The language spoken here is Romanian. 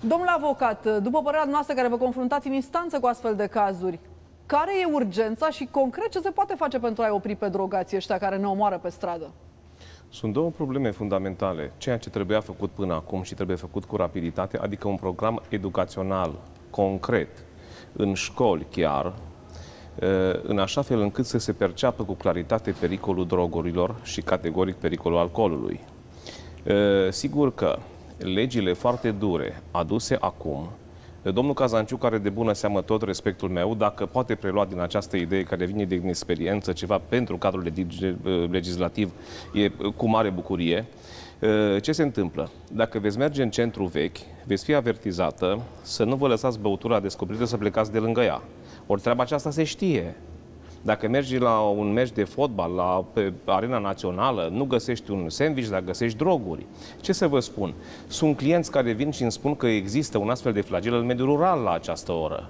Domnule avocat, după părerea noastră care vă confruntați în instanță cu astfel de cazuri, care e urgența și concret ce se poate face pentru a-i opri pe drogații ăștia care ne omoară pe stradă? Sunt două probleme fundamentale. Ceea ce trebuia făcut până acum și trebuie făcut cu rapiditate, adică un program educațional concret, în școli chiar, în așa fel încât să se perceapă cu claritate pericolul drogurilor și categoric pericolul alcoolului. Sigur că legile foarte dure aduse acum, domnul Cazanciuc are de bună seamă tot respectul meu, dacă poate prelua din această idee care vine din experiență ceva pentru cadrul legislativ, e cu mare bucurie. Ce se întâmplă? Dacă veți merge în centru vechi, veți fi avertizată să nu vă lăsați băutura descoperită să plecați de lângă ea. Ori treaba aceasta se știe. Dacă mergi la un meci de fotbal, la pe arena națională, nu găsești un sandwich, dar găsești droguri. Ce să vă spun? Sunt clienți care vin și îmi spun că există un astfel de flagel în mediul rural la această oră.